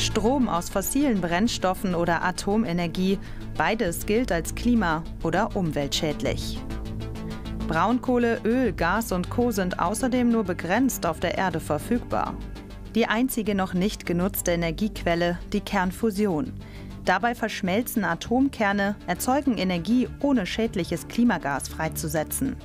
Strom aus fossilen Brennstoffen oder Atomenergie, beides gilt als klima- oder umweltschädlich. Braunkohle, Öl, Gas und Co sind außerdem nur begrenzt auf der Erde verfügbar. Die einzige noch nicht genutzte Energiequelle, die Kernfusion. Dabei verschmelzen Atomkerne, erzeugen Energie ohne schädliches Klimagas freizusetzen.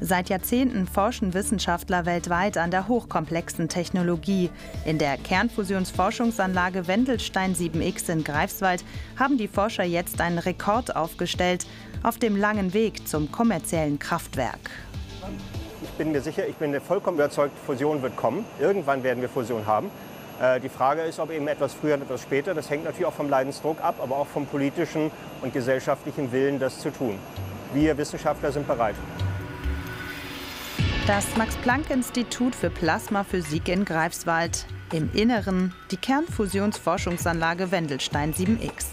Seit Jahrzehnten forschen Wissenschaftler weltweit an der hochkomplexen Technologie. In der Kernfusionsforschungsanlage Wendelstein 7X in Greifswald haben die Forscher jetzt einen Rekord aufgestellt auf dem langen Weg zum kommerziellen Kraftwerk. Ich bin mir sicher, ich bin vollkommen überzeugt, Fusion wird kommen. Irgendwann werden wir Fusion haben. Äh, die Frage ist, ob eben etwas früher oder etwas später. Das hängt natürlich auch vom Leidensdruck ab, aber auch vom politischen und gesellschaftlichen Willen, das zu tun. Wir Wissenschaftler sind bereit. Das Max-Planck-Institut für Plasmaphysik in Greifswald. Im Inneren die Kernfusionsforschungsanlage Wendelstein 7X.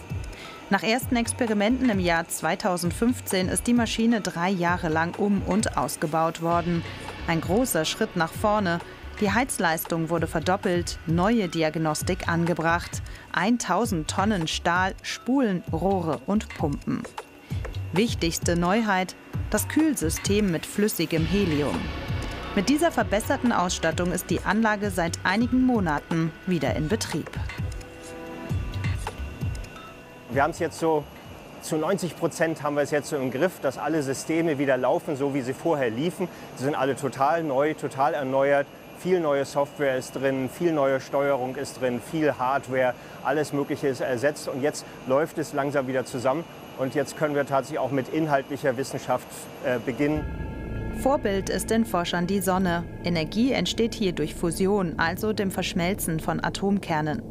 Nach ersten Experimenten im Jahr 2015 ist die Maschine drei Jahre lang um und ausgebaut worden. Ein großer Schritt nach vorne. Die Heizleistung wurde verdoppelt, neue Diagnostik angebracht. 1000 Tonnen Stahl, Spulen, Rohre und Pumpen. Wichtigste Neuheit, das Kühlsystem mit flüssigem Helium. Mit dieser verbesserten Ausstattung ist die Anlage seit einigen Monaten wieder in Betrieb. Wir haben es jetzt so zu 90 Prozent haben wir es jetzt so im Griff, dass alle Systeme wieder laufen, so wie sie vorher liefen. Sie sind alle total neu, total erneuert. Viel neue Software ist drin, viel neue Steuerung ist drin, viel Hardware, alles Mögliche ist ersetzt und jetzt läuft es langsam wieder zusammen und jetzt können wir tatsächlich auch mit inhaltlicher Wissenschaft äh, beginnen. Vorbild ist den Forschern die Sonne. Energie entsteht hier durch Fusion, also dem Verschmelzen von Atomkernen.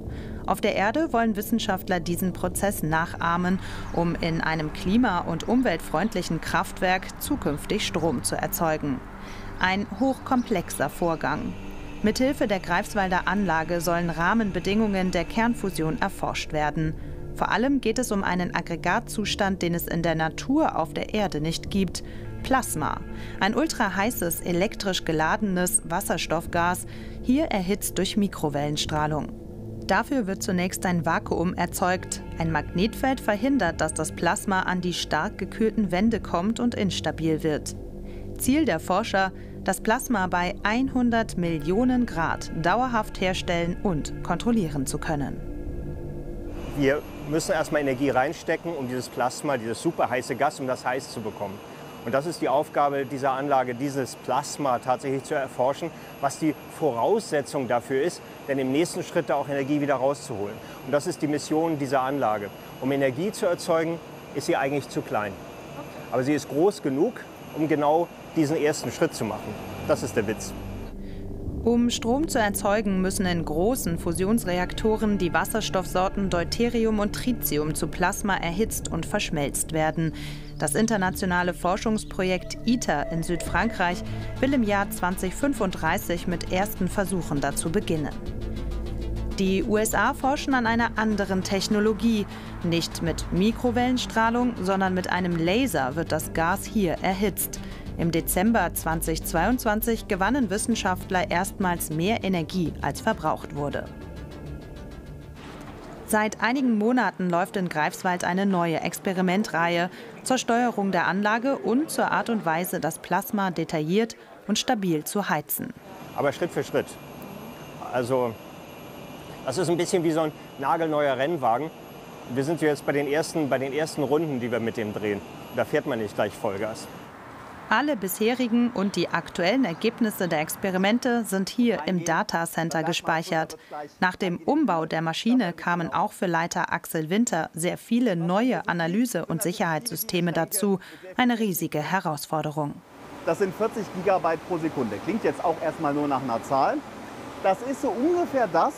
Auf der Erde wollen Wissenschaftler diesen Prozess nachahmen, um in einem klima- und umweltfreundlichen Kraftwerk zukünftig Strom zu erzeugen. Ein hochkomplexer Vorgang. Mithilfe der Greifswalder Anlage sollen Rahmenbedingungen der Kernfusion erforscht werden. Vor allem geht es um einen Aggregatzustand, den es in der Natur auf der Erde nicht gibt, Plasma, ein ultraheißes, elektrisch geladenes Wasserstoffgas, hier erhitzt durch Mikrowellenstrahlung. Dafür wird zunächst ein Vakuum erzeugt. Ein Magnetfeld verhindert, dass das Plasma an die stark gekühlten Wände kommt und instabil wird. Ziel der Forscher, das Plasma bei 100 Millionen Grad dauerhaft herstellen und kontrollieren zu können. Wir müssen erstmal Energie reinstecken, um dieses Plasma, dieses super heiße Gas, um das heiß zu bekommen. Und das ist die Aufgabe dieser Anlage, dieses Plasma tatsächlich zu erforschen, was die Voraussetzung dafür ist, denn im nächsten Schritt da auch Energie wieder rauszuholen. Und das ist die Mission dieser Anlage. Um Energie zu erzeugen, ist sie eigentlich zu klein. Aber sie ist groß genug, um genau diesen ersten Schritt zu machen. Das ist der Witz. Um Strom zu erzeugen, müssen in großen Fusionsreaktoren die Wasserstoffsorten Deuterium und Tritium zu Plasma erhitzt und verschmelzt werden. Das internationale Forschungsprojekt ITER in Südfrankreich will im Jahr 2035 mit ersten Versuchen dazu beginnen. Die USA forschen an einer anderen Technologie. Nicht mit Mikrowellenstrahlung, sondern mit einem Laser wird das Gas hier erhitzt. Im Dezember 2022 gewannen Wissenschaftler erstmals mehr Energie, als verbraucht wurde. Seit einigen Monaten läuft in Greifswald eine neue Experimentreihe zur Steuerung der Anlage und zur Art und Weise, das Plasma detailliert und stabil zu heizen. Aber Schritt für Schritt. Also, das ist ein bisschen wie so ein nagelneuer Rennwagen. Wir sind jetzt bei den ersten, bei den ersten Runden, die wir mit dem drehen. Da fährt man nicht gleich Vollgas. Alle bisherigen und die aktuellen Ergebnisse der Experimente sind hier im Data Center gespeichert. Nach dem Umbau der Maschine kamen auch für Leiter Axel Winter sehr viele neue Analyse- und Sicherheitssysteme dazu. Eine riesige Herausforderung. Das sind 40 Gigabyte pro Sekunde. Klingt jetzt auch erstmal nur nach einer Zahl. Das ist so ungefähr das,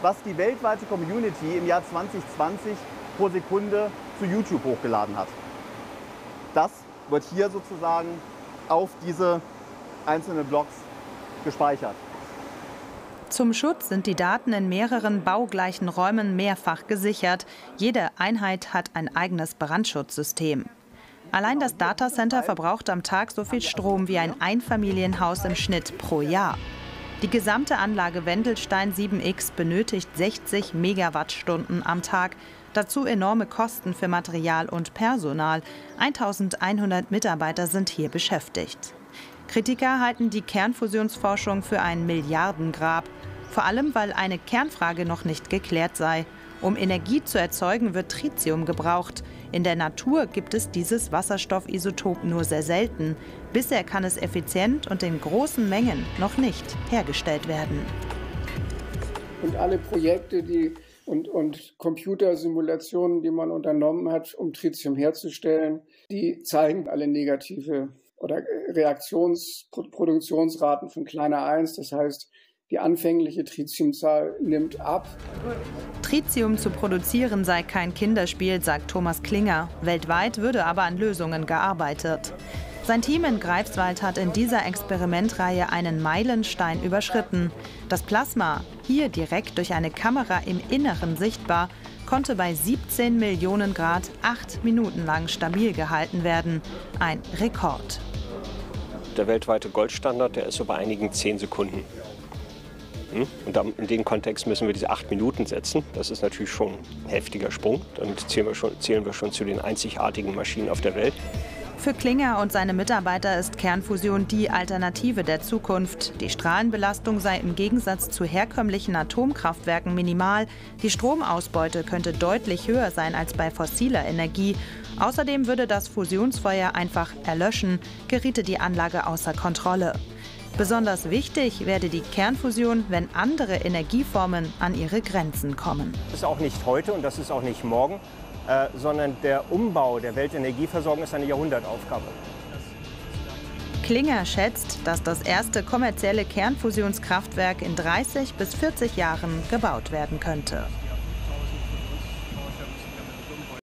was die weltweite Community im Jahr 2020 pro Sekunde zu YouTube hochgeladen hat. Das wird hier sozusagen auf diese einzelnen Blocks gespeichert. Zum Schutz sind die Daten in mehreren baugleichen Räumen mehrfach gesichert. Jede Einheit hat ein eigenes Brandschutzsystem. Allein das Datacenter verbraucht am Tag so viel Strom wie ein Einfamilienhaus im Schnitt pro Jahr. Die gesamte Anlage Wendelstein 7X benötigt 60 Megawattstunden am Tag. Dazu enorme Kosten für Material und Personal. 1100 Mitarbeiter sind hier beschäftigt. Kritiker halten die Kernfusionsforschung für ein Milliardengrab. Vor allem, weil eine Kernfrage noch nicht geklärt sei. Um Energie zu erzeugen, wird Tritium gebraucht. In der Natur gibt es dieses Wasserstoffisotop nur sehr selten. Bisher kann es effizient und in großen Mengen noch nicht hergestellt werden. Und alle Projekte, die und, und Computersimulationen, die man unternommen hat, um Tritium herzustellen, die zeigen alle negative oder Reaktionsproduktionsraten von kleiner 1. Das heißt, die anfängliche Tritiumzahl nimmt ab. Tritium zu produzieren sei kein Kinderspiel, sagt Thomas Klinger. Weltweit würde aber an Lösungen gearbeitet. Sein Team in Greifswald hat in dieser Experimentreihe einen Meilenstein überschritten. Das Plasma, hier direkt durch eine Kamera im Inneren sichtbar, konnte bei 17 Millionen Grad acht Minuten lang stabil gehalten werden. Ein Rekord. Der weltweite Goldstandard, der ist so bei einigen 10 Sekunden. Hm? Und in dem Kontext müssen wir diese acht Minuten setzen. Das ist natürlich schon ein heftiger Sprung. Damit zählen wir schon, zählen wir schon zu den einzigartigen Maschinen auf der Welt. Für Klinger und seine Mitarbeiter ist Kernfusion die Alternative der Zukunft. Die Strahlenbelastung sei im Gegensatz zu herkömmlichen Atomkraftwerken minimal. Die Stromausbeute könnte deutlich höher sein als bei fossiler Energie. Außerdem würde das Fusionsfeuer einfach erlöschen, geriete die Anlage außer Kontrolle. Besonders wichtig werde die Kernfusion, wenn andere Energieformen an ihre Grenzen kommen. Das ist auch nicht heute und das ist auch nicht morgen, äh, sondern der Umbau der Weltenergieversorgung ist eine Jahrhundertaufgabe. Klinger schätzt, dass das erste kommerzielle Kernfusionskraftwerk in 30 bis 40 Jahren gebaut werden könnte.